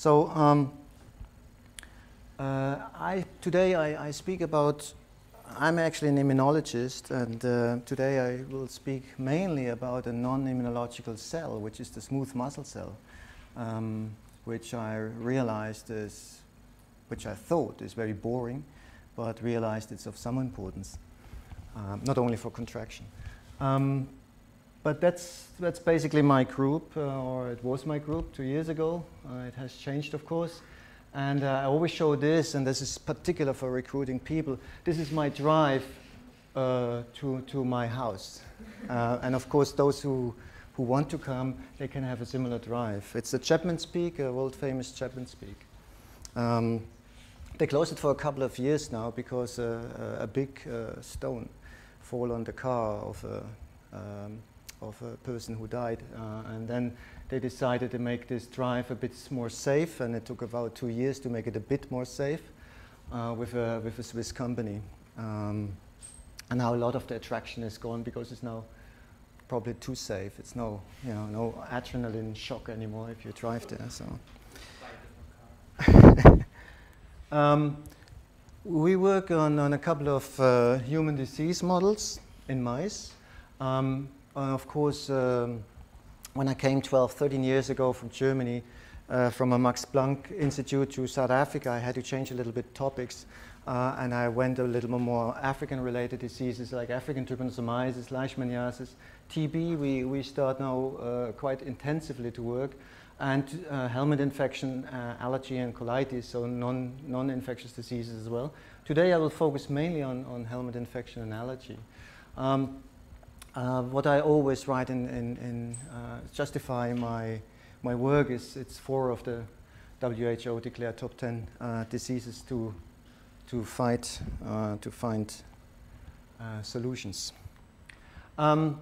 So um, uh, I, today I, I, speak about, I'm actually an immunologist, and uh, today I will speak mainly about a non-immunological cell, which is the smooth muscle cell, um, which I realized is, which I thought is very boring, but realized it's of some importance, um, not only for contraction. Um, but that's, that's basically my group, uh, or it was my group two years ago. Uh, it has changed, of course. And uh, I always show this, and this is particular for recruiting people. This is my drive uh, to, to my house. Uh, and of course, those who, who want to come, they can have a similar drive. It's the Chapman's Peak, a world famous Chapman's Peak. Um, they closed it for a couple of years now because uh, a big stone fall on the car of a um, of a person who died. Uh, and then they decided to make this drive a bit more safe, and it took about two years to make it a bit more safe uh, with, a, with a Swiss company. Um, and now a lot of the attraction is gone because it's now probably too safe. It's no, you know, no adrenaline shock anymore if you drive there. So. um, we work on, on a couple of uh, human disease models in mice. Um, of course, um, when I came 12, 13 years ago from Germany, uh, from a Max Planck Institute to South Africa, I had to change a little bit topics. Uh, and I went a little more African-related diseases like African trypanosomiasis, leishmaniasis, TB. We, we start now uh, quite intensively to work, and uh, helminth infection, uh, allergy, and colitis, so non, non-infectious diseases as well. Today I will focus mainly on, on helminth infection and allergy. Um, uh, what I always write in uh, justify my, my work is it's four of the WHO declared top 10 uh, diseases to, to fight, uh, to find uh, solutions. Um,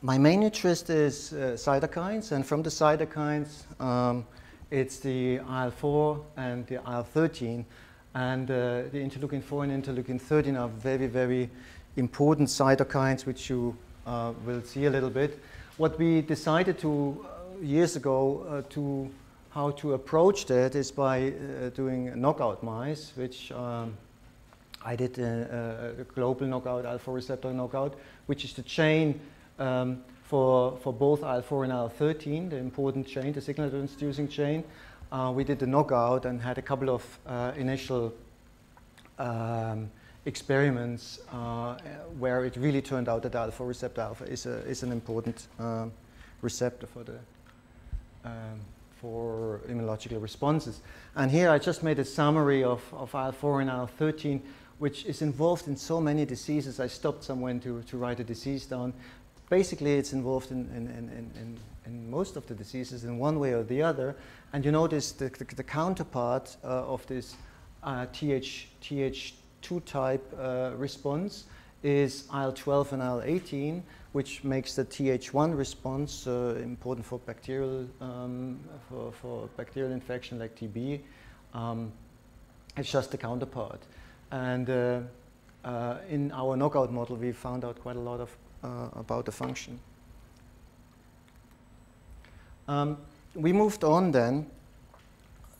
my main interest is cytokines, and from the cytokines, um, it's the IL-4 and the IL-13, and the interleukin 4 and interleukin 13 are very, very important cytokines, which you uh, will see a little bit. What we decided to uh, years ago uh, to how to approach that is by uh, doing knockout mice, which um, I did a, a, global knockout, alpha receptor knockout, which is the chain um, for, for both IL-4 and IL-13, the important chain, the signal transducing chain. Uh, we did the knockout and had a couple of uh, initial um, experiments uh, where it really turned out that alpha receptor alpha is, a, is an important um, receptor for the um, for immunological responses. And here I just made a summary of, of IL-4 and IL-13, which is involved in so many diseases. I stopped somewhere to, to write a disease down. Basically, it's involved in, in, in, in, in most of the diseases in one way or the other. And you notice the, the, the counterpart uh, of this uh, TH, TH 2 type uh, response is IL-12 and IL-18, which makes the Th1 response uh, important for bacterial, um, for, for, bacterial infection like TB. Um, it's just the counterpart. And uh, uh, in our knockout model, we found out quite a lot of, uh, about the function. Um, we moved on then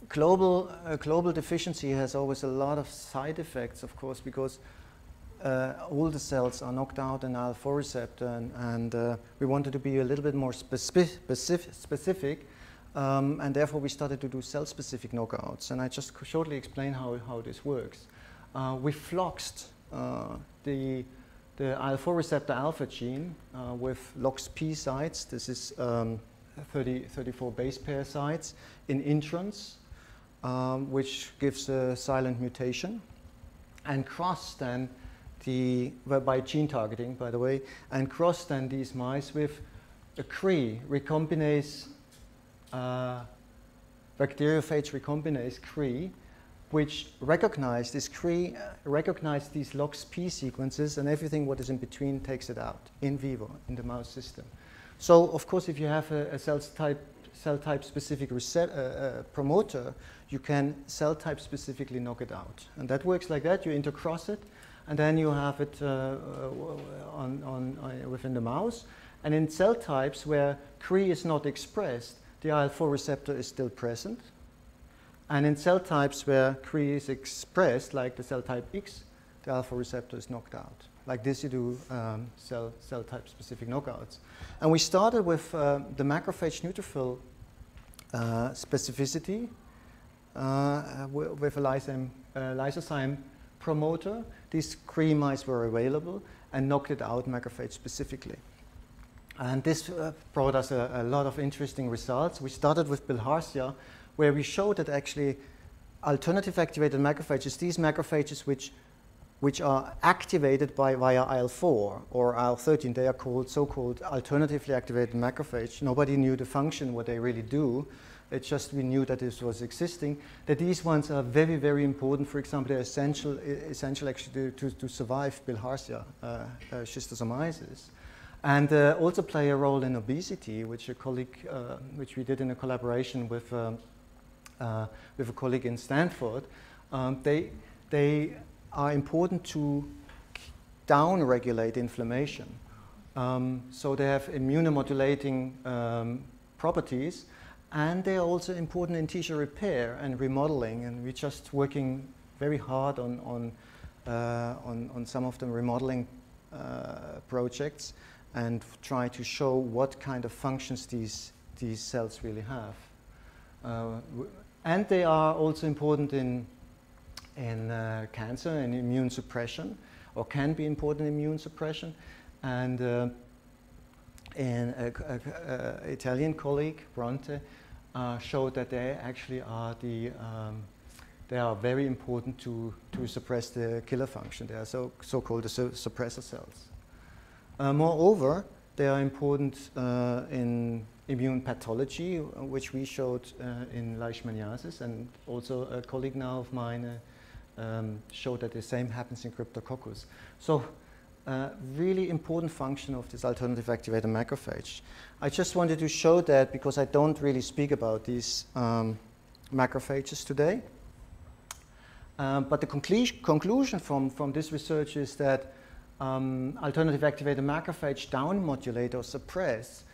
global, uh, global deficiency has always a lot of side effects, of course, because uh, all the cells are knocked out in IL-4 receptor, and, and uh, we wanted to be a little bit more specific, specific um, and therefore we started to do cell-specific knockouts. And I just shortly explain how, how this works. Uh, we floxed uh, the, the IL-4 receptor alpha gene uh, with LOXP sites. This is um, 30, 34 base pair sites in introns um, which gives a silent mutation, and cross then the, well, by gene targeting, by the way, and cross then these mice with a CRE, recombinase, uh, bacteriophage recombinase CRE, which recognize this CRE, recognize these LOXP sequences, and everything what is in between takes it out in vivo in the mouse system. So, of course, if you have a, a cell type cell type specific uh, uh, promoter, you can cell type specifically knock it out. And that works like that. You intercross it, and then you have it uh, uh on, on, uh, within the mouse. And in cell types where CRE is not expressed, the IL-4 receptor is still present. And in cell types where Cre is expressed, like the cell type X, the alpha receptor is knocked out. Like this, you do um, cell, cell type specific knockouts. And we started with uh, the macrophage neutrophil uh, specificity with a lysozyme, uh, lysozyme promoter. These Cre mice were available and knocked it out macrophage specifically. And this uh, brought us a, a, lot of interesting results. We started with bilharzia, where we showed that actually alternative activated macrophages, these macrophages which, which are activated by, via IL-4 or IL-13, they are called so-called alternatively activated macrophage. Nobody knew the function, what they really do. It's just we knew that this was existing. That these ones are very, very important. For example, they're essential, essential actually to, to, to survive bilharzia, uh, uh, schistosomiasis and uh, also play a role in obesity, which a colleague, uh, which we did in a collaboration with, um, uh, with a colleague in Stanford. Um, they, they are important to down-regulate inflammation. Um, so they have immunomodulating um, properties, and they are also important in tissue repair and remodeling. And we're just working very hard on, on, uh, on, on some of the remodeling uh, projects and try to show what kind of functions these, these cells really have. Uh, and they are also important in, in uh, cancer and immune suppression, or can be important in immune suppression. And uh, an Italian colleague, Bronte, uh, showed that they actually are the um, they are very important to, to suppress the killer function. They are so, so-called the su suppressor cells. Uh, moreover, they are important uh, in immune pathology, which we showed uh, in leishmaniasis, and also a colleague now of mine uh, um, showed that the same happens in Cryptococcus. So, really important function of this alternative activator macrophage. I just wanted to show that because I don't really speak about these um, macrophages today. Um, but the conclu conclusion from, from this research is that um, alternative activated macrophage down modulate or suppress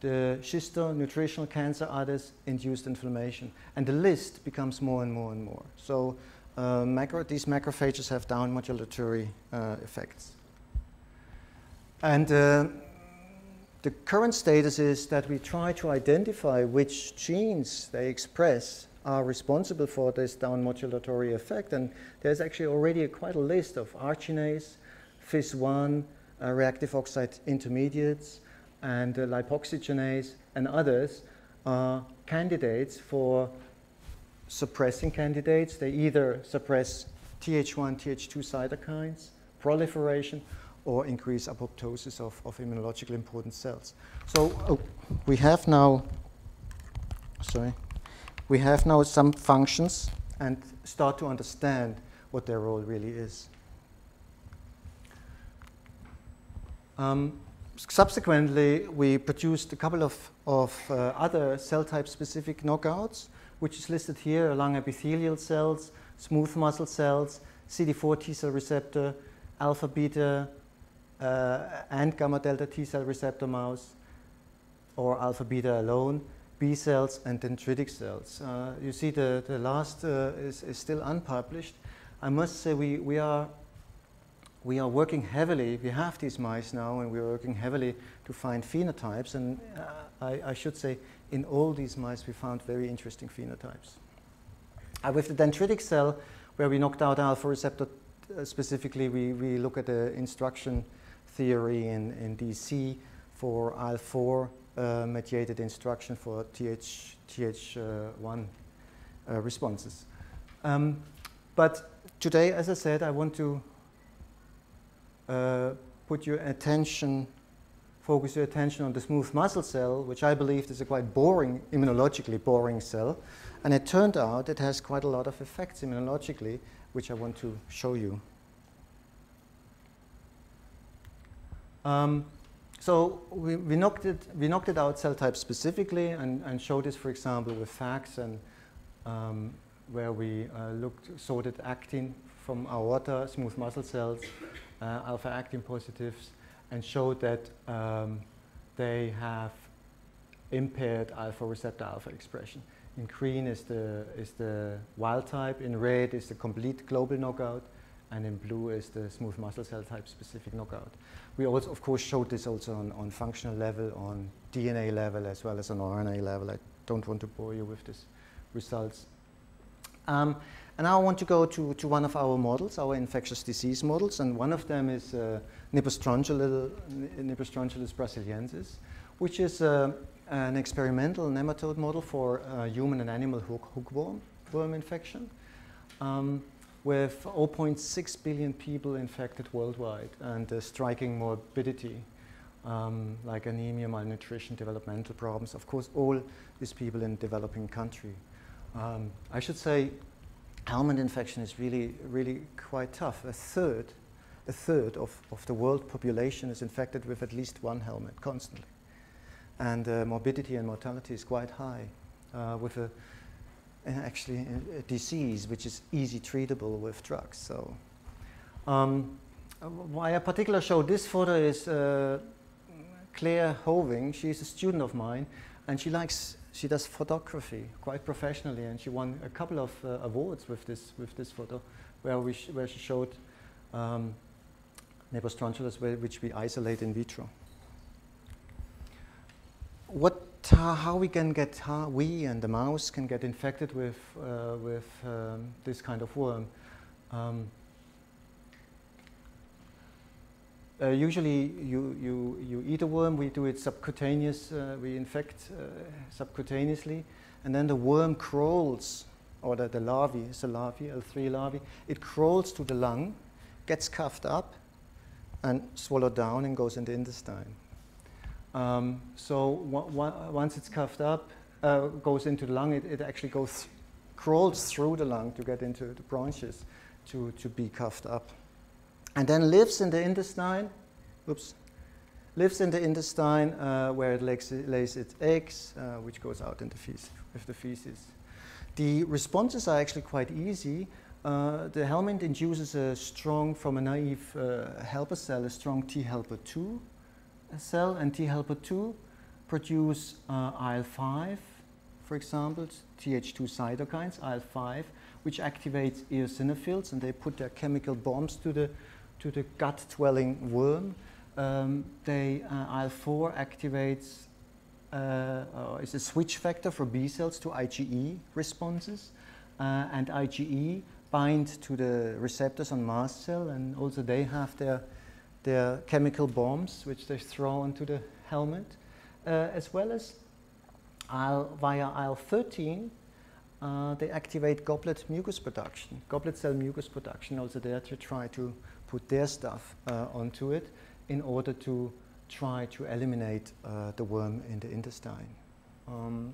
the schisto, nutritional cancer, others induced inflammation. And the list becomes more and more and more. So uh, macro, these macrophages have down modulatory uh, effects. And uh, the current status is that we try to identify which genes they express are responsible for this down modulatory effect. And there's actually already a, quite a list of arginase, FIS1, uh, reactive oxide intermediates, and uh, lipoxygenase and others are candidates for suppressing candidates. They either suppress Th1, Th2 cytokines, proliferation, or increase apoptosis of, of immunologically important cells. So oh, we have now, sorry, we have now some functions and start to understand what their role really is. Um, subsequently, we produced a couple of, of uh, other cell type specific knockouts, which is listed here along epithelial cells, smooth muscle cells, CD4 T cell receptor, alpha beta uh, and gamma delta T cell receptor mouse, or alpha beta alone, B cells and dendritic cells. Uh, you see the, the last uh, is, is still unpublished. I must say we, we are we are working heavily, we have these mice now, and we're working heavily to find phenotypes. And uh, I, I, should say, in all these mice, we found very interesting phenotypes. Uh, with the dendritic cell, where we knocked out alpha receptor uh, specifically, we, we look at the instruction theory in, in DC for IL-4 uh, mediated instruction for TH, TH1 uh, responses. Um, but today, as I said, I want to uh, put your attention, focus your attention on the smooth muscle cell, which I believe is a quite boring, immunologically boring cell. And it turned out it has quite a lot of effects immunologically, which I want to show you. Um, so we, we, knocked it, we knocked it out cell type specifically and, and showed this, for example, with FACS and um, where we uh, looked, sorted actin from our water, smooth muscle cells, uh, alpha-actin positives and showed that um, they have impaired alpha receptor alpha expression. In green is the, is the wild type, in red is the complete global knockout, and in blue is the smooth muscle cell type specific knockout. We also, of course, showed this also on, on functional level, on DNA level, as well as on RNA level. I don't want to bore you with these results. Um, and now I want to go to, to one of our models, our infectious disease models, and one of them is uh, brasiliensis, which is uh, an experimental nematode model for uh, human and animal hook, hookworm worm infection. Um, with 0.6 billion people infected worldwide and striking morbidity um, like anemia, malnutrition, developmental problems. Of course, all these people in developing country. Um, I should say helminth infection is really, really quite tough. A third, a third of, of the world population is infected with at least one helminth constantly. And uh, morbidity and mortality is quite high uh, with a, actually a, disease which is easy treatable with drugs. So um, why I particularly show this photo is uh, Claire Hoving. She's a student of mine and she likes she does photography quite professionally, and she won a couple of uh, awards with this with this photo, where we where she showed um, which we isolate in vitro. What how we can get how we and the mouse can get infected with uh, with um, this kind of worm. Um, Uh, usually you, you, you eat a worm, we do it subcutaneous, uh, we infect uh, subcutaneously, and then the worm crawls, or the, the larvae, it's a larvae, L3 larvae, it crawls to the lung, gets cuffed up, and swallowed down and goes in the intestine. Um, so once it's cuffed up, uh, goes into the lung, it, it actually goes, crawls through the lung to get into the bronchus to, to be cuffed up and then lives in the intestine, oops, lives in the intestine uh, where it lays, lays its eggs, uh, which goes out in the feces, with the feces. The responses are actually quite easy. Uh, the helminth induces a strong, from a naive uh, helper cell, a strong T helper 2 cell, and T helper 2 produce uh, IL-5, for example, Th2 cytokines, IL-5, which activates eosinophils, and they put their chemical bombs to the to the gut-dwelling worm. Um, they, uh, IL-4 activates, uh, is a switch factor for B cells to IgE responses, uh, and IgE bind to the receptors on mast cell, and also they have their, their chemical bombs, which they throw into the helmet, uh, as well as IL, via IL-13, uh, they activate goblet mucus production, goblet cell mucus production, also there to try to put their stuff uh, onto it in order to try to eliminate uh, the worm in the intestine. Um,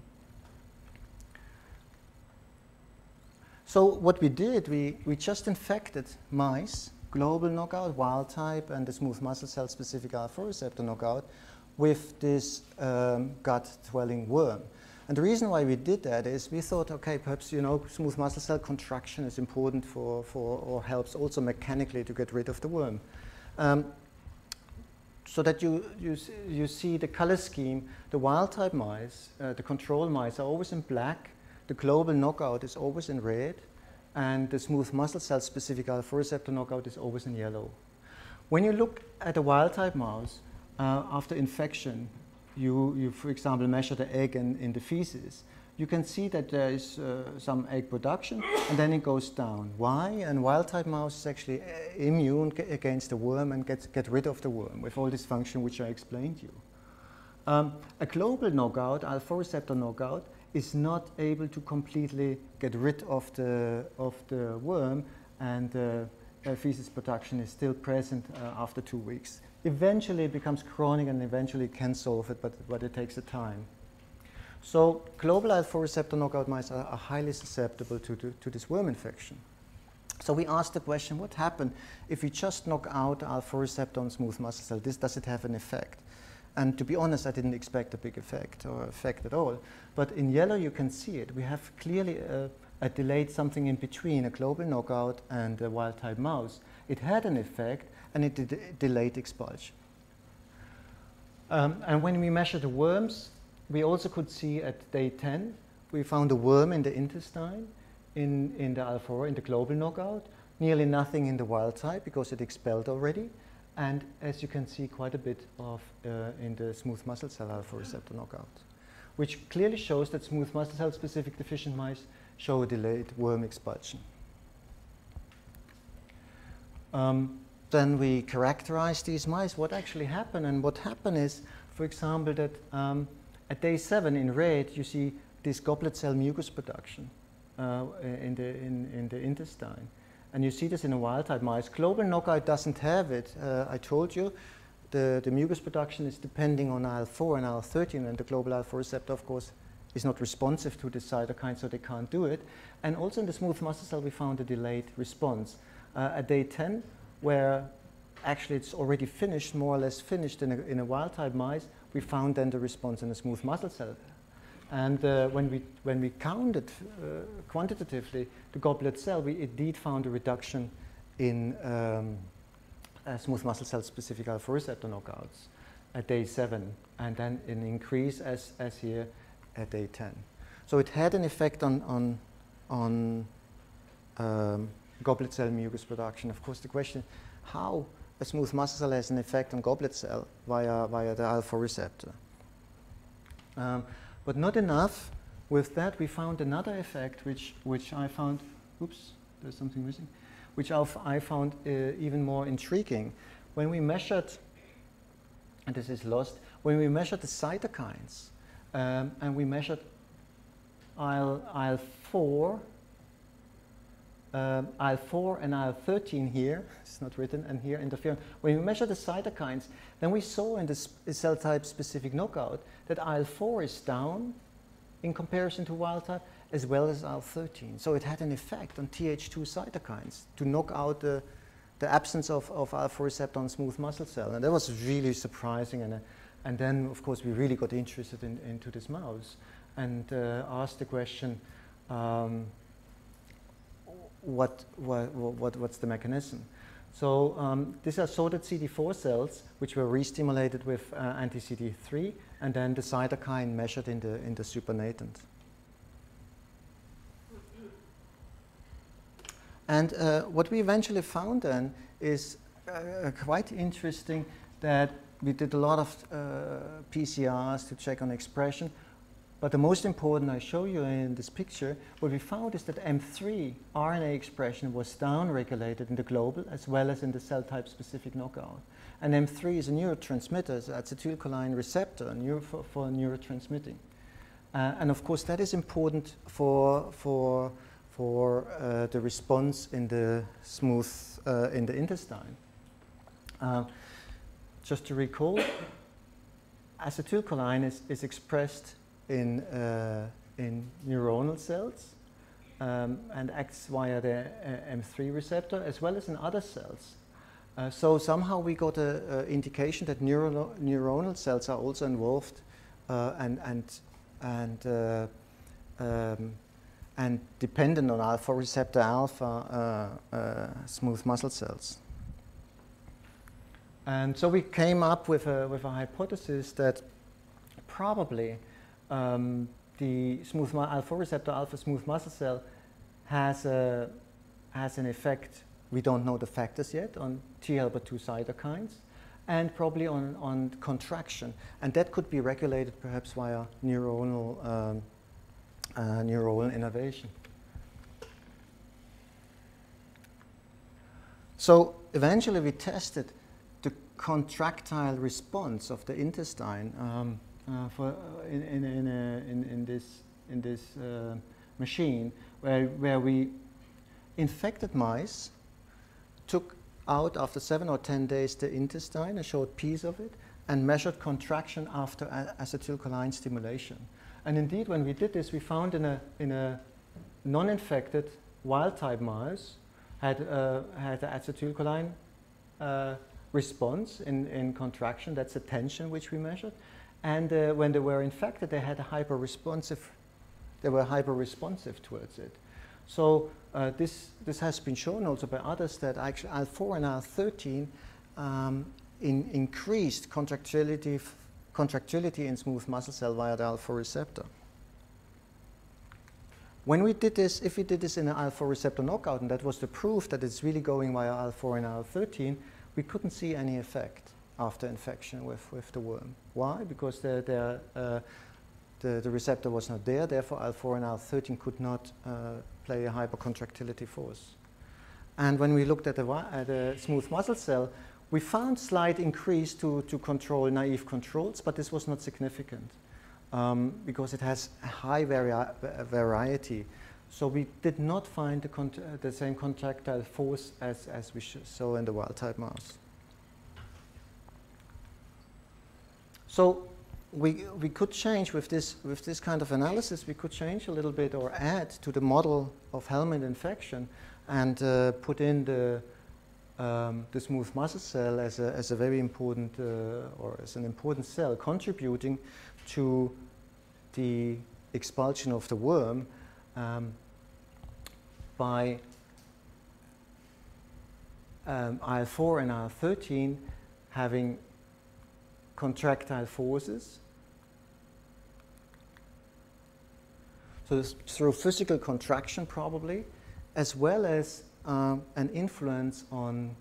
so what we did, we, we just infected mice, global knockout, wild type, and the smooth muscle cell specific alpha receptor knockout with this um, gut-dwelling worm. And the reason why we did that is we thought, okay, perhaps, you know, smooth muscle cell contraction is important for, for or helps also mechanically to get rid of the worm. Um, so that you, you, you see the color scheme, the wild type mice, uh, the control mice are always in black, the global knockout is always in red, and the smooth muscle cell specific alpha receptor knockout is always in yellow. When you look at a wild type mouse, uh, after infection, you, you, for example, measure the egg in, in the feces, you can see that there is uh, some egg production and then it goes down. Why? And wild type mouse is actually uh, immune against the worm and gets get rid of the worm with all this function which I explained to you. Um, a global knockout, alpha receptor knockout, is not able to completely get rid of the, of the worm and uh, feces production is still present uh, after two weeks eventually it becomes chronic and eventually can solve it, but, but it takes a time. So global IL-4 receptor knockout mice are, are highly susceptible to, to, to, this worm infection. So we asked the question, what happens if we just knock out IL-4 receptor on smooth muscle cell? This, does it have an effect? And to be honest, I didn't expect a big effect or effect at all. But in yellow, you can see it. We have clearly a, a delayed something in between, a global knockout and a wild type mouse. It had an effect, and it did delayed expulsion. Um, and when we measured the worms, we also could see at day 10, we found a worm in the intestine in, in the alpha in the global knockout. Nearly nothing in the wild type because it expelled already. And as you can see, quite a bit of uh, in the smooth muscle cell alpha receptor knockout, which clearly shows that smooth muscle cell specific deficient mice show a delayed worm expulsion. Um, then we characterize these mice, what actually happened. And what happened is, for example, that um, at day seven in red, you see this goblet cell mucus production uh, in, the, in, in the intestine. And you see this in a wild type mice. Global knockout doesn't have it. Uh, I told you the, the mucus production is depending on IL-4 and IL-13, and the global IL-4 receptor, of course, is not responsive to the cytokine, so they can't do it. And also in the smooth muscle cell, we found a delayed response. Uh, at day 10, where actually it's already finished, more or less finished in a, in a wild type mice, we found then the response in a smooth muscle cell. And uh, when, we, when we counted uh, quantitatively the goblet cell, we indeed found a reduction in um, uh, smooth muscle cell specific alpha receptor knockouts at day 7, and then an increase as, as here at day 10. So it had an effect on, on, on um, goblet cell mucus production. Of course, the question, how a smooth muscle cell has an effect on goblet cell via, via the alpha receptor. Um, but not enough. With that, we found another effect, which, which I found, oops, there's something missing, which I found uh, even more intriguing. When we measured, and this is lost, when we measured the cytokines, um, and we measured IL, IL-4 um, IL-4 and IL-13 here, it's not written, and here interferon. When we measure the cytokines, then we saw in the cell type specific knockout that IL-4 is down in comparison to wild type as well as IL-13. So it had an effect on Th2 cytokines to knock out the, the absence of, of IL-4 receptor on smooth muscle cell. And that was really surprising. And, uh, and then, of course, we really got interested in, into this mouse and uh, asked the question, um, what, what, what, what's the mechanism. So um, these are sorted CD4 cells which were re-stimulated with uh, anti-CD3 and then the cytokine measured in the, in the supernatant. And uh, what we eventually found then is uh, quite interesting that we did a lot of uh, PCRs to check on expression, but the most important I show you in this picture, what we found is that M3 RNA expression was downregulated in the global as well as in the cell type specific knockout. And M3 is a neurotransmitter, it's an acetylcholine receptor neuro for, for, neurotransmitting. Uh, and of course that is important for, for, for uh, the response in the smooth, uh, in the intestine. Uh, just to recall, acetylcholine is, is expressed in, uh, in neuronal cells um, and acts via the uh, M3 receptor as well as in other cells. Uh, so somehow we got an indication that neuro neuronal cells are also involved uh, and, and, and, uh, um, and dependent on alpha receptor alpha smooth muscle cells. And so we came up with a, with a hypothesis that probably um, the smooth alpha receptor alpha smooth muscle cell has, a, has an effect, we don't know the factors yet, on T helper 2 cytokines and probably on, on contraction. And that could be regulated perhaps via neuronal, um, uh, neuronal innervation. So eventually we tested the contractile response of the intestine. Um, uh, for uh, in in in, uh, in, in this in this machine where where we infected mice took out after seven or ten days the intestine, a short piece of it, and measured contraction after acetylcholine stimulation. And indeed, when we did this, we found in a, in a non-infected wild-type mouse had, uh, had acetylcholine uh, response in, in contraction. That's the tension which we measured. And uh, when they were infected, they had a hyper-responsive, they were hyper-responsive towards it. So uh, this, this has been shown also by others that actually IL-4 and IL-13 um, in increased contractility, contractility in smooth muscle cell via the alpha receptor. when we did this, if we did this in an IL-4 receptor knockout, and that was the proof that it's really going via IL-4 and IL-13, we couldn't see any effect after infection with, with the worm. Why? Because the, the, uh, the, the, receptor was not there, therefore IL-4 and IL-13 could not uh, play a hypercontractility force. And when we looked at the, at the smooth muscle cell, we found slight increase to, to control naive controls, but this was not significant um, because it has a high vari variety. So we did not find the, uh, the, same contractile force as, as we saw in the wild-type mouse. So we, we could change with this, with this kind of analysis, we could change a little bit or add to the model of helminth infection and uh, put in the, um, the smooth muscle cell as a, as a very important uh, or as an important cell contributing to the expulsion of the worm um, by um, IL-4 and IL-13 having contractile forces. So through physical contraction probably, as well as um, an influence on,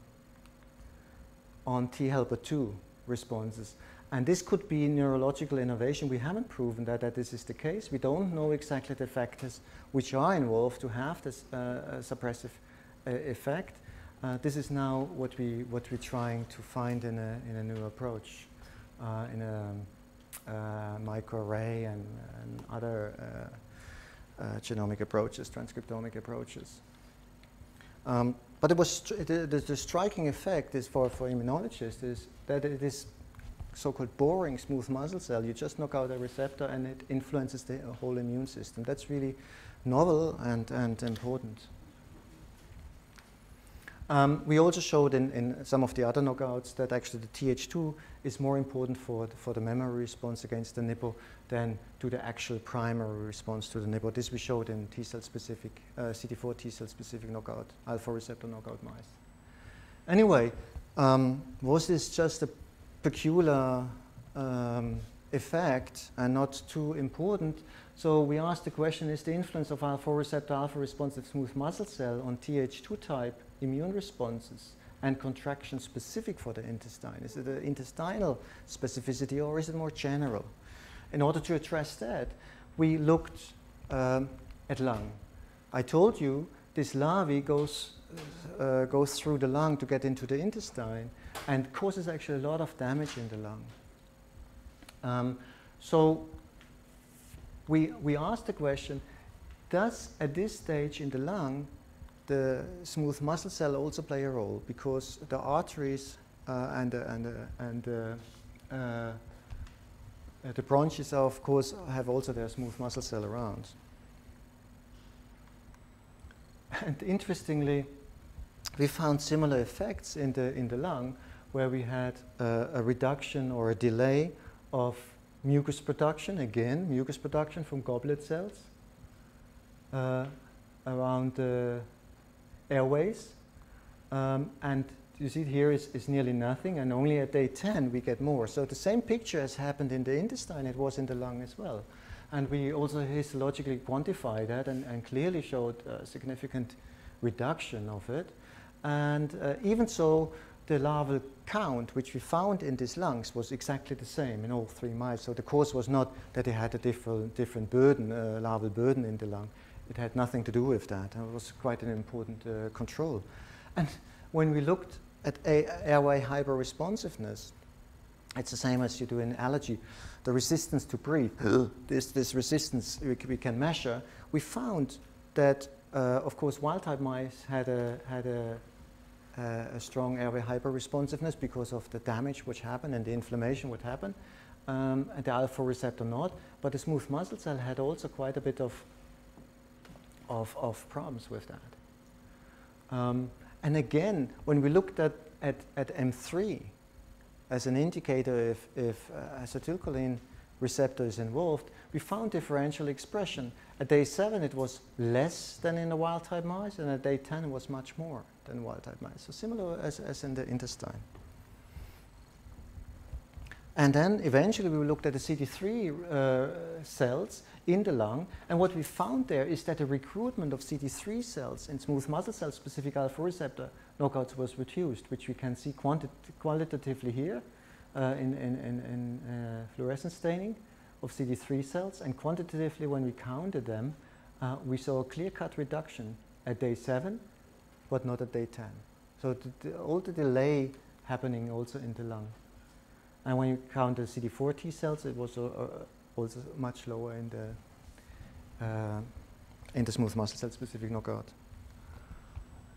on T helper 2 responses. And this could be neurological innovation. We haven't proven that, that this is the case. We don't know exactly the factors which are involved to have this uh, suppressive uh, effect. Uh, this is now what, we, what we're trying to find in a, in a new approach, uh, in a uh, microarray and, and other uh, genomic approaches, transcriptomic approaches. Um, but it was the, the, the, striking effect is for, for immunologists is that it is so-called boring smooth muscle cell. You just knock out a receptor and it influences the whole immune system. That's really novel and, and important. Um, we also showed in, in, some of the other knockouts that actually the Th2 is more important for, the, for the memory response against the nipple than to the actual primary response to the nipple. This we showed in T-cell specific, uh, CD4 T-cell specific knockout, alpha receptor knockout mice. Anyway, um, was this just a peculiar um, effect and not too important. So we asked the question, is the influence of alpha receptor alpha responsive smooth muscle cell on Th2 type immune responses and contraction specific for the intestine? Is it an intestinal specificity or is it more general? In order to address that, we looked um, at lung. I told you this larvae goes, uh, goes through the lung to get into the intestine and causes actually a lot of damage in the lung. Um, so we, we asked the question, does at this stage in the lung the smooth muscle cell also play a role? Because the arteries uh, and, uh, and, uh, and uh, uh, the bronchs, of course, have also their smooth muscle cell around. And interestingly, we found similar effects in the, in the lung where we had uh, a reduction or a delay of mucus production, again, mucus production from goblet cells uh, around the airways. Um, and you see here is, is nearly nothing, and only at day 10 we get more. So the same picture has happened in the intestine, it was in the lung as well. And we also histologically quantify that and, and clearly showed a significant reduction of it. And uh, even so, the larval count which we found in these lungs was exactly the same in all three mice. So the cause was not that they had a different, different burden, uh, larval burden in the lung. It had nothing to do with that. It was quite an important uh, control. And when we looked at airway hyperresponsiveness, it's the same as you do in allergy. The resistance to breathe, this, this resistance we, we, can measure, we found that, uh, of course, wild-type mice had a, had a uh, a strong airway hyperresponsiveness because of the damage which happened and the inflammation would happen. Um, and the alpha receptor not, but the smooth muscle cell had also quite a bit of, of, of problems with that. Um, and again, when we looked at, at, at M3 as an indicator if, if uh, acetylcholine receptor is involved, we found differential expression. At day 7 it was less than in the wild-type mice, and at day 10 it was much more than wild-type mice. So similar as, as in the intestine. And then eventually we looked at the CD3 uh, cells in the lung, and what we found there is that the recruitment of CD3 cells in smooth muscle cell specific alpha receptor knockouts was reduced, which we can see quanti qualitatively here uh, in, in, in, in uh, fluorescence staining of CD3 cells, and quantitatively when we counted them, uh, we saw a clear-cut reduction at day 7, but not at day 10. So the, the, all the delay happening also in the lung. And when you count the CD4 T cells, it was uh, uh, also much lower in the, uh, in the smooth muscle cell specific knockout.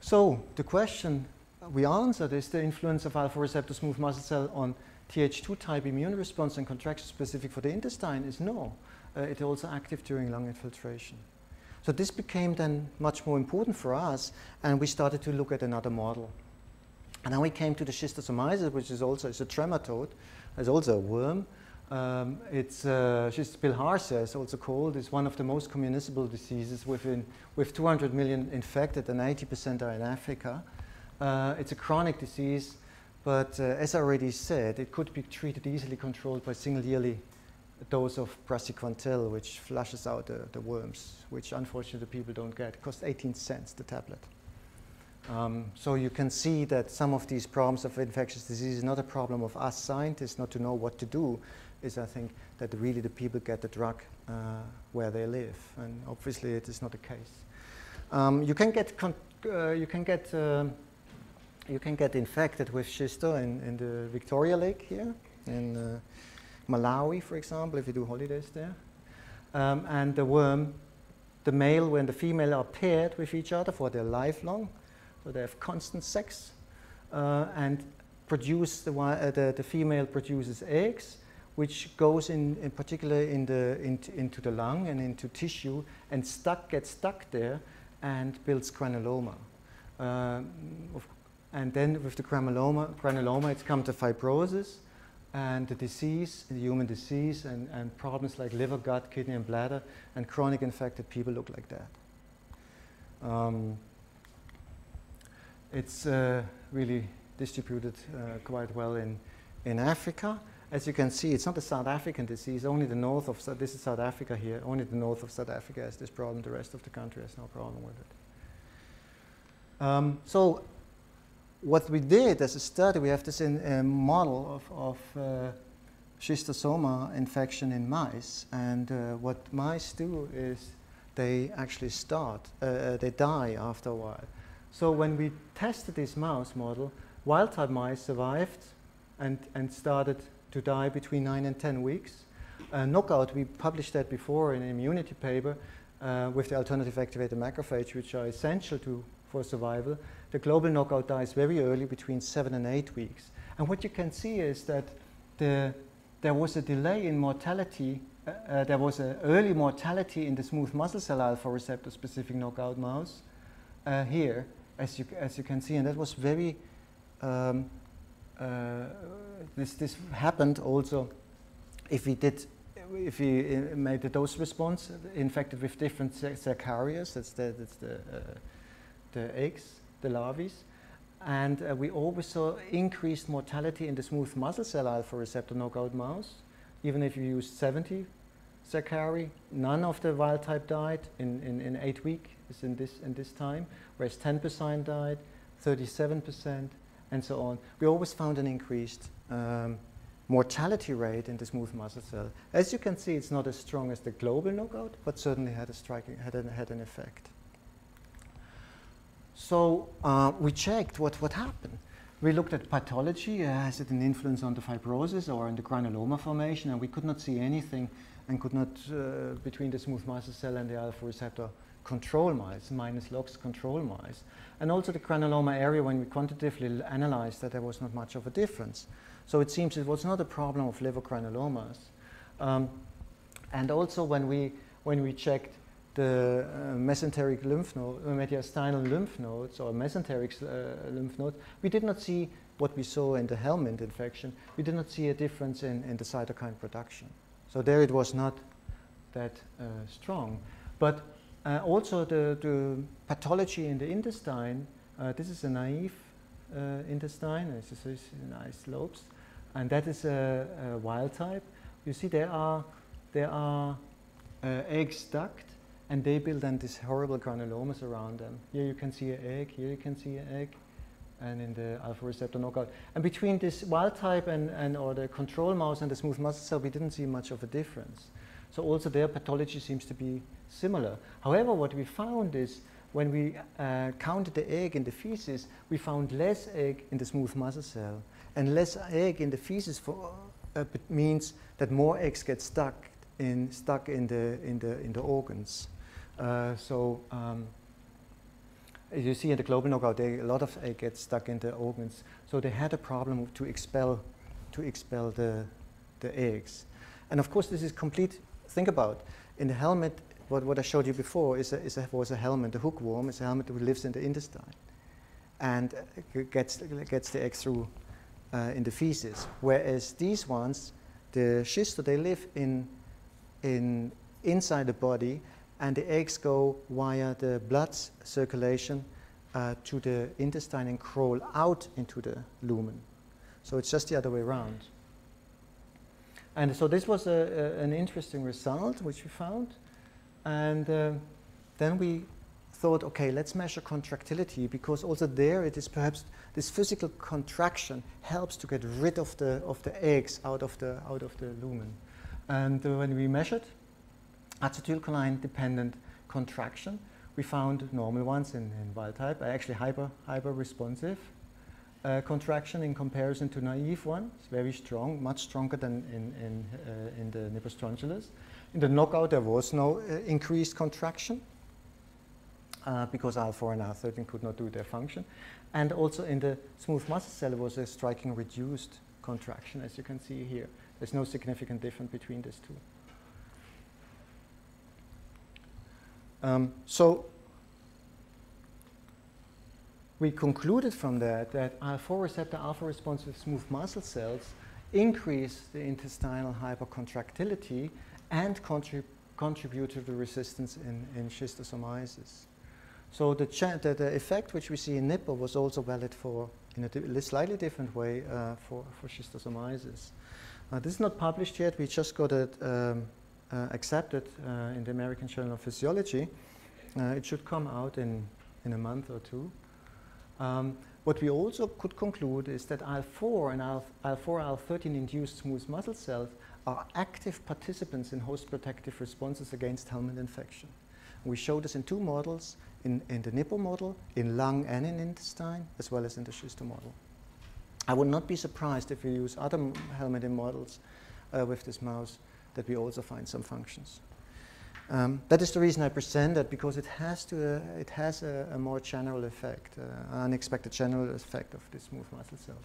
So the question we answered is the influence of alpha receptor smooth muscle cell on Th2 type immune response and contraction specific for the intestine is no. Uh, it's also active during lung infiltration. So this became then much more important for us, and we started to look at another model. And then we came to the schistosomiasis, which is also is a trematode, it's also a worm. Um, it's uh, bilharzia, it's also called, is one of the most communicable diseases within, with 200 million infected and 80% are in Africa. Uh, it's a chronic disease, but uh, as I already said, it could be treated easily controlled by single yearly dose of praziquantel, which flushes out the, the worms, which unfortunately people don't get. It costs 18 cents, the tablet. Um, so you can see that some of these problems of infectious disease is not a problem of us scientists not to know what to do, is I think that really the people get the drug uh, where they live, and obviously it is not the case. Um, you can get uh, you can get uh, you can get infected with schisto in, in the Victoria Lake here in uh, Malawi, for example, if you do holidays there. Um, and the worm, the male and the female are paired with each other for their lifelong, so they have constant sex, uh, and produce the, uh, the, the, female produces eggs, which goes in, in particular in the, in, into the lung and into tissue, and stuck gets stuck there and builds granuloma. Uh, and then with the granuloma, granuloma it's come to fibrosis, and the disease, the human disease, and, and problems like liver, gut, kidney, and bladder, and chronic infected people look like that. Um, it's uh, really distributed uh, quite well in, in Africa. As you can see, it's not a South African disease, only the north of, this is South Africa here, only the north of South Africa has this problem, the rest of the country has no problem with it. Um, so what we did as a study, we have this in, a model of, of uh, schistosoma infection in mice. And uh, what mice do is they actually start, uh, uh, they die after a while. So when we tested this mouse model, wild type mice survived and, and started to die between 9 and 10 weeks. knockout, we published that before in an immunity paper uh, with the alternative activated macrophage, which are essential to, for survival the global knockout dies very early, between seven and eight weeks. And what you can see is that the, there was a delay in mortality. Uh, uh, there was an early mortality in the smooth muscle cell alpha receptor specific knockout mouse uh, here, as you, as you can see. And that was very, um, uh, this, this happened also if we did if we uh, made the dose response infected with different Zercarias, that's the, that's the, uh, the eggs, the larvae. And uh, we always saw increased mortality in the smooth muscle cell alpha receptor knockout mouse. Even if you used 70 Zercari, none of the wild type died in, in, in eight weeks in this, in this time, whereas 10% died, 37%, and so on. We always found an increased um, mortality rate in the smooth muscle cell. As you can see, it's not as strong as the global knockout, but certainly had, a striking, had, a, had an effect. So uh, we checked what, what happened. We looked at pathology, uh, has it an influence on the fibrosis or on the granuloma formation, and we could not see anything and could not, uh, between the smooth muscle cell and the alpha receptor control mice, minus logs control mice. And also the granuloma area, when we quantitatively analyzed that, there was not much of a difference. So it seems it was not a problem of liver granulomas. Um, and also when we, when we checked the uh, mesenteric lymph node, uh, mediastinal lymph nodes or mesenteric uh, lymph nodes, we did not see what we saw in the Helminth infection. We did not see a difference in, in the cytokine production. So there it was not that uh, strong. But uh, also the, the, pathology in the intestine, uh, this is a naive intestine, this is nice lobes. and that is a, a wild type. You see there are, there are uh, eggs duct and they build then these horrible granulomas around them. Here you can see an egg, here you can see an egg, and in the alpha receptor knockout. And between this wild type and, and or the control mouse and the smooth muscle cell, we didn't see much of a difference. So also their pathology seems to be similar. However, what we found is when we uh, counted the egg in the feces, we found less egg in the smooth muscle cell. And less egg in the feces for, uh, means that more eggs get stuck in, stuck in, the, in, the, in the organs. Uh, so um, as you see in the global knockout, they, a lot of egg gets stuck in the organs. So they had a problem to expel, to expel the, the eggs. And of course, this is complete. Think about in the helmet. What, what I showed you before is a, is a, was a helmet. Hookworm is a helmet that lives in the intestine and gets, gets the egg through uh, in the feces. Whereas these ones, the schisto, they live in, in inside the body and the eggs go via the blood circulation uh, to the intestine and crawl out into the lumen. So it's just the other way around. And so this was a, a, an interesting result which we found. And uh, then we thought, okay, let's measure contractility because also there it is perhaps this physical contraction helps to get rid of the, of the eggs out of the, out of the lumen. And uh, when we measured acetylcholine dependent contraction. We found normal ones in, in wild type, actually hyper, hyper responsive uh, contraction in comparison to naive one. It's very strong, much stronger than in, in, uh, in the Nippers In the knockout, there was no uh, increased contraction uh, because IL-4 and IL-13 could not do their function. And also in the smooth muscle cell, was a striking reduced contraction, as you can see here. There's no significant difference between these two. Um, so we concluded from that that IL-4 receptor alpha responsive smooth muscle cells increase the intestinal hypercontractility and contrib contribute to the resistance in, in schistosomiasis. So the, the, the, effect which we see in nipple was also valid for, in a di slightly different way, uh, for, for schistosomiasis. Uh, this is not published yet. We just got it um, uh, accepted uh, in the American Journal of Physiology. Uh, it should come out in, in a month or two. Um, what we also could conclude is that IL-4 and IL-4, IL-13 induced smooth muscle cells are active participants in host protective responses against helminth infection. We showed this in two models, in, in the nipple model, in lung and in intestine, as well as in the schisto model. I would not be surprised if we use other helminth models uh, with this mouse that we also find some functions. Um, that is the reason I present that because it has to uh, it has a, a, more general effect, uh, unexpected general effect of the smooth muscle cells.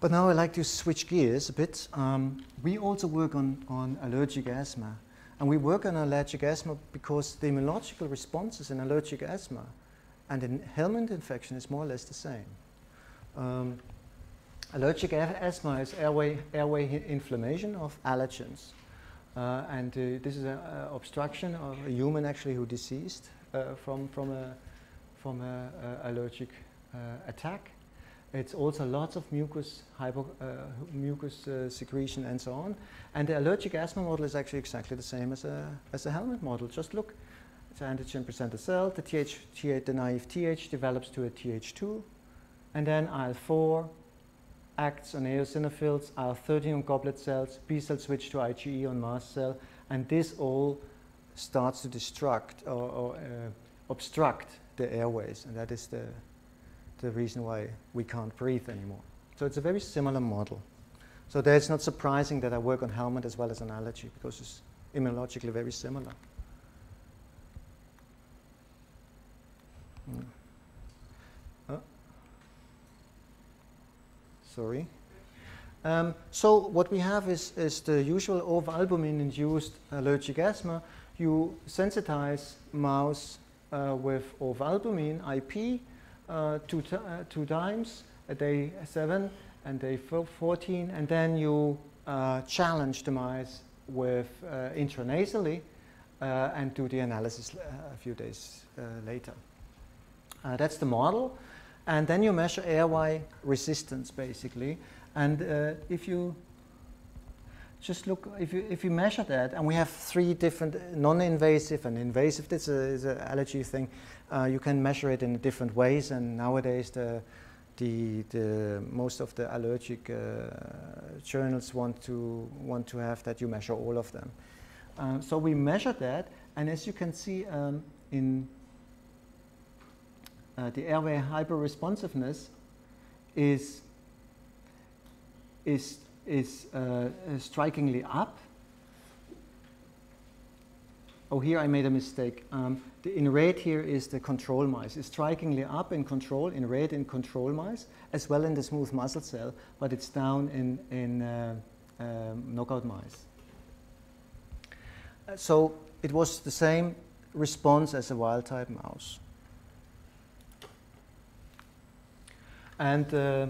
But now I'd like to switch gears a bit. Um, we also work on, on allergic asthma. And we work on allergic asthma because the immunological responses in allergic asthma and in helminth infection is more or less the same. Um, Allergic asthma is airway, airway inflammation of allergens. Uh, and uh, this is an obstruction of a human actually who deceased uh, from, from a from a, allergic uh, attack. It's also lots of mucus, hypo, uh, mucus secretion and so on. And the allergic asthma model is actually exactly the same as a, as a helminth model. Just look, it's antigen presented cell. The, TH, TH, the naive TH develops to a TH2, and then IL-4 acts on eosinophils, IL-13 on goblet cells, B cell switch to IgE on mast cell, and this all starts to destruct or, or uh, obstruct the airways, and that is the, the reason why we can't breathe anymore. So it's a very similar model. So it's not surprising that I work on helmet as well as on allergy because it's immunologically very similar. Sorry. Um, so what we have is, is the usual ovalbumin-induced allergic asthma. You sensitize mouse uh, with ovalbumin IP uh, two, uh, two times at day 7 and day 14, and then you uh, challenge the mice with uh, intranasally uh, and do the analysis a few days later. that's the model. And then you measure airway resistance, basically. And uh, if you just look, if you, if you measure that, and we have three different non-invasive and invasive, this is an allergy thing, uh, you can measure it in different ways, and nowadays the, the, the most of the allergic uh, journals want to, want to have that you measure all of them. Uh, so we measure that, and as you can see um, in uh, the airway hyperresponsiveness is, is, is uh, strikingly up. Oh, here I made a mistake. Um, the, in red here is the control mice. It's strikingly up in control, in red in control mice, as well in the smooth muscle cell, but it's down in, in uh, um, knockout mice. Uh, so it was the same response as a wild type mouse. And uh,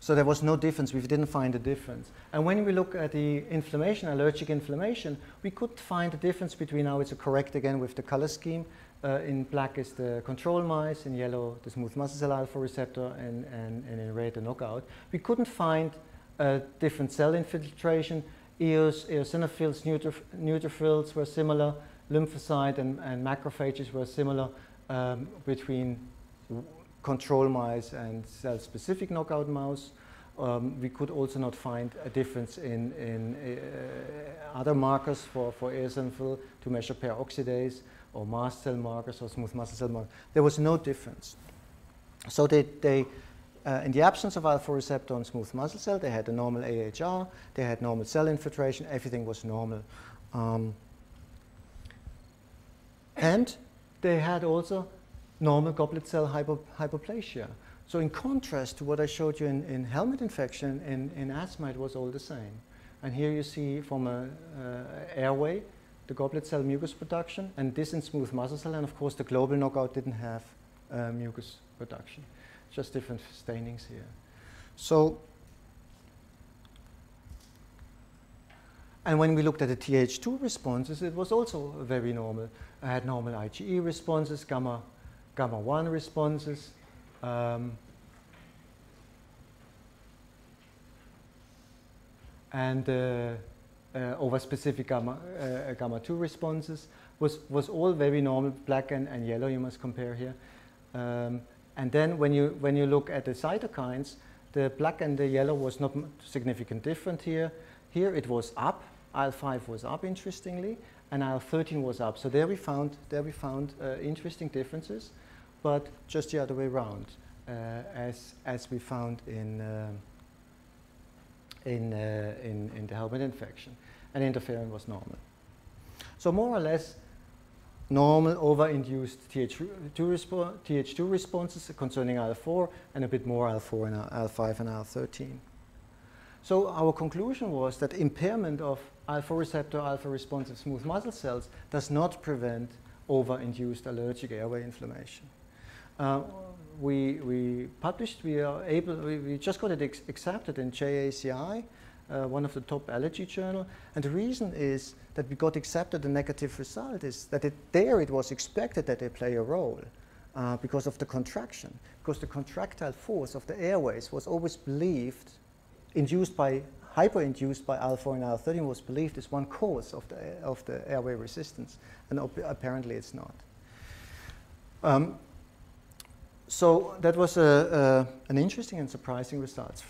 so there was no difference. We didn't find a difference. And when we look at the inflammation, allergic inflammation, we could find a difference between now it's correct again with the color scheme. Uh, in black is the control mice, in yellow the smooth muscle cell alpha receptor, and, and, and in red the knockout. We couldn't find uh, different cell infiltration. Eos, eosinophils, neutrophils were similar. Lymphocyte and, and macrophages were similar um, between control mice and cell-specific knockout mouse. Um, we could also not find a difference in, in uh, other markers for, for eosinophil to measure peroxidase or mast cell markers or smooth muscle cell markers. There was no difference. So they, they uh, in the absence of alpha receptor on smooth muscle cell, they had a normal AHR, they had normal cell infiltration, everything was normal. Um, and they had also normal goblet cell hypo hypoplasia. So in contrast to what I showed you in, in helmet infection, in, in asthma it was all the same. And here you see from a uh, airway, the goblet cell mucus production, and this in smooth muscle cell, and of course the global knockout didn't have uh, mucus production. Just different stainings here. So, and when we looked at the Th2 responses, it was also very normal. I had normal IgE responses, gamma gamma 1 responses. Um, and uh, uh, over specific gamma, uh, gamma 2 responses was, was all very normal, black and, and yellow you must compare here. Um, and then when you, when you look at the cytokines, the black and the yellow was not significant different here. Here it was up, IL-5 was up interestingly, and IL-13 was up. So there we found, there we found uh, interesting differences, but just the other way around, uh, as, as we found in, uh, in, uh, in, in the helmet infection. And interferon was normal. So more or less, normal over-induced Th2, respo Th2 responses concerning IL-4 and a bit more IL-4 and IL-5 and IL-13. So our conclusion was that impairment of alpha receptor alpha responsive smooth muscle cells does not prevent over-induced allergic airway inflammation. Uh, we, we published, we are able, we, we just got it accepted in JACI, uh, one of the top allergy journal. And the reason is that we got accepted a negative result is that it, there it was expected that they play a role uh, because of the contraction, because the contractile force of the airways was always believed, induced by hyperinduced by IL-4 and IL-13 was believed is one cause of the, of the airway resistance, and apparently it's not. Um, so that was a, a, an interesting and surprising result.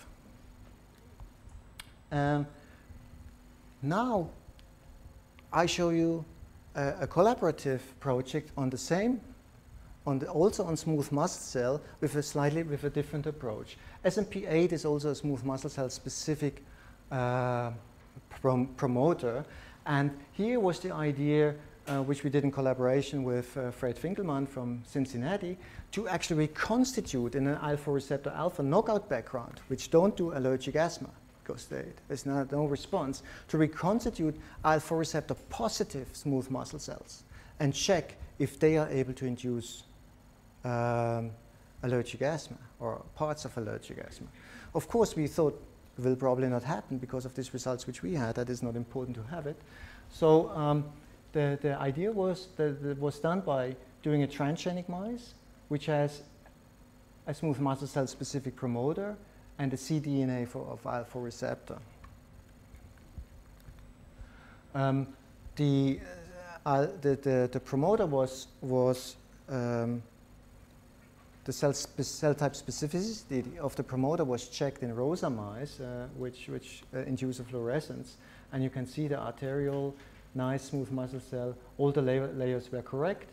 Um, now I show you a, a, collaborative project on the same, on the, also on smooth muscle cell with a slightly with a different approach. SMP8 is also a smooth muscle cell specific uh, prom promoter. And here was the idea, uh, which we did in collaboration with uh, Fred Finkelman from Cincinnati, to actually reconstitute in an alpha receptor alpha knockout background, which don't do allergic asthma because there's not, no response, to reconstitute alpha receptor positive smooth muscle cells and check if they are able to induce um, allergic asthma or parts of allergic asthma. Of course, we thought will probably not happen because of these results which we had. That is not important to have it. So um, the, the idea was that it was done by doing a transgenic mice, which has a smooth muscle cell specific promoter, and a cDNA for, of IL-4 receptor. Um, the, uh, the, the, the, promoter was, was um, the cell, cell, type specificity of the promoter was checked in ROSA mice, uh, which, which uh, induce a fluorescence. And you can see the arterial, nice smooth muscle cell, all the la layers were correct.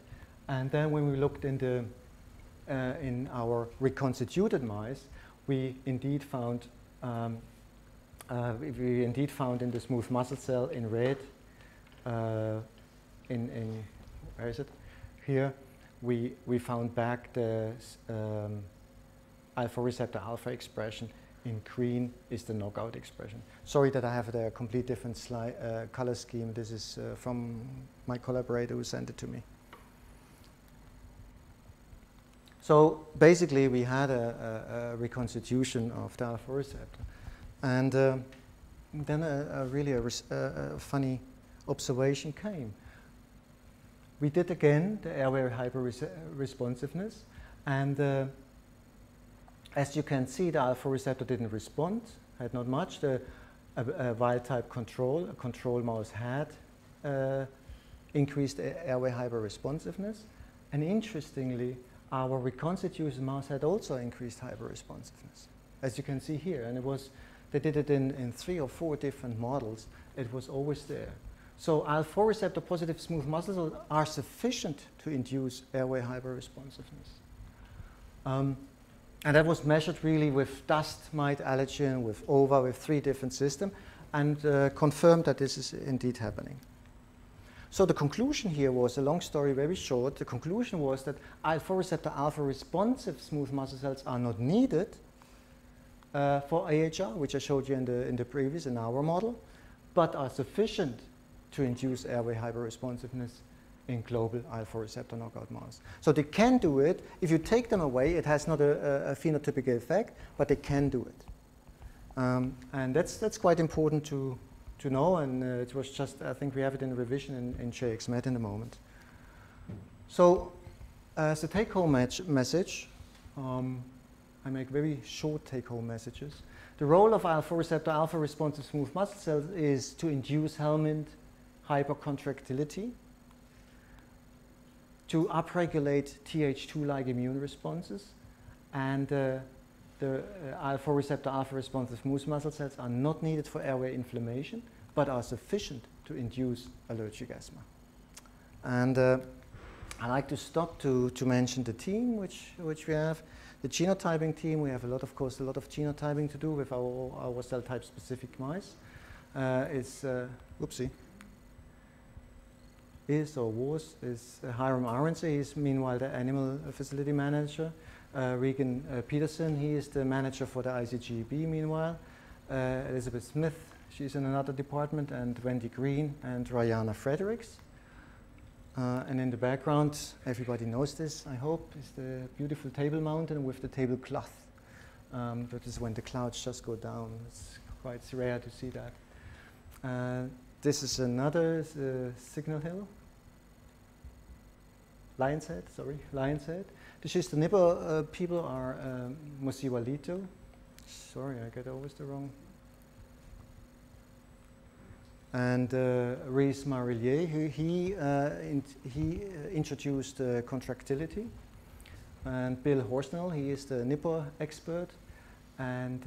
And then when we looked in, the, uh, in our reconstituted mice, we indeed found um, uh, we indeed found in the smooth muscle cell in red, uh, in, in, where is it? Here, we, we found back the um, alpha receptor alpha expression. In green is the knockout expression. Sorry that I have a complete different uh, color scheme. This is uh, from my collaborator who sent it to me. So basically, we had a, a, a reconstitution of the alpha receptor. And uh, then a, a really a, funny observation came. We did again the airway hyperresponsiveness, and uh, as you can see, the alpha receptor didn't respond, had not much. The a, wild type control, a control mouse had uh, increased airway hyperresponsiveness. And interestingly, our reconstituted mouse had also increased hyperresponsiveness, as you can see here. And it was, they did it in, in three or four different models. It was always there. So IL-4 receptor positive smooth muscles are sufficient to induce airway hyperresponsiveness. Um, and that was measured really with dust mite allergen, with OVA, with three different systems, and uh, confirmed that this is indeed happening. So the conclusion here was, a long story very short, the conclusion was that IL-4 receptor alpha responsive smooth muscle cells are not needed uh, for AHR, which I showed you in the, in the previous, in our model, but are sufficient to induce airway hyperresponsiveness in global IL-4 receptor knockout mouse. So they can do it. If you take them away, it has not a, a phenotypic effect, but they can do it. Um, and that's, that's quite important to, to know, and uh, it was just, I think we have it in revision in, in JXMed in a moment. So as a take-home message, um, I make very short take-home messages. The role of IL-4 receptor alpha responsive smooth muscle cells is to induce helminth hypercontractility, to upregulate Th2-like immune responses, and uh, the uh, IL-4 receptor alpha responsive smooth muscle cells are not needed for airway inflammation, but are sufficient to induce allergic asthma. And uh, I like to stop to, to mention the team which, which we have. The genotyping team, we have a lot, of course, a lot of genotyping to do with our, our cell type specific mice. Uh, it's, uh, oopsie, is or was is uh, Hiram Arendse. He's meanwhile the animal facility manager. Uh, Regan uh, Peterson, he is the manager for the ICGB meanwhile. Uh, Elizabeth Smith, she's in another department, and Wendy Green and Rayana Fredericks. Uh, and in the background, everybody knows this, I hope, is the beautiful table mountain with the tablecloth. Um, that is when the clouds just go down. It's quite rare to see that. This is another uh, signal hill. Lion's Head, sorry, Lion's Head. This is the Shistanipa uh, people are um, Musiwalito. Sorry, I get always the wrong. And uh, Reese Marillier, who he, uh, he uh, introduced uh, contractility. And Bill Horsnell, he is the Nippur expert. And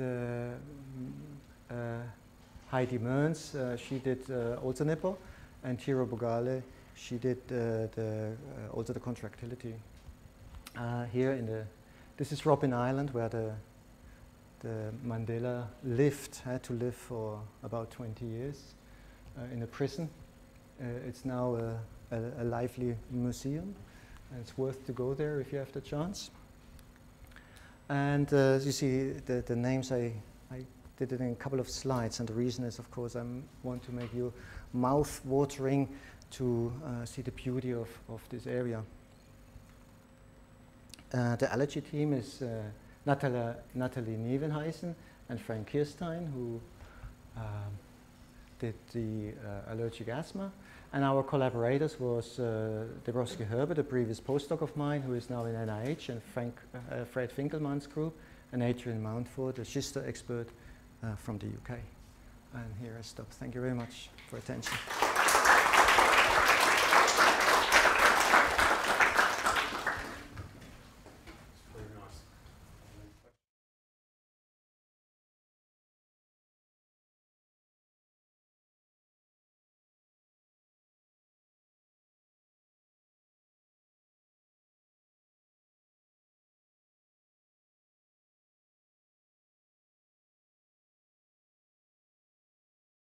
uh, Heidi Mearns, she did also Nippur. And Tiro Bogale, she did uh, the, uh, also the contractility. Uh, here in the, this is Robben Island where the, the Mandela lived, had to live for about 20 years in a prison. it's now a, a, a lively museum and it's worth to go there if you have the chance. And uh, you see the, the names, I did it in a couple of slides. And the reason is, of course, I want to make you mouth watering to uh, see the beauty of, of this area. Uh, the allergy team is uh, Natalie, Natalie Nevenheisen and Frank Kirstein, who um, did the uh, allergic asthma. And our collaborators was uh, Debroski Herbert, a previous postdoc of mine, who is now in NIH, and Frank, uh, Fred Finkelman's group, and Adrian Mountford, a Schister expert uh, from the UK. And here I stop. Thank you very much for attention.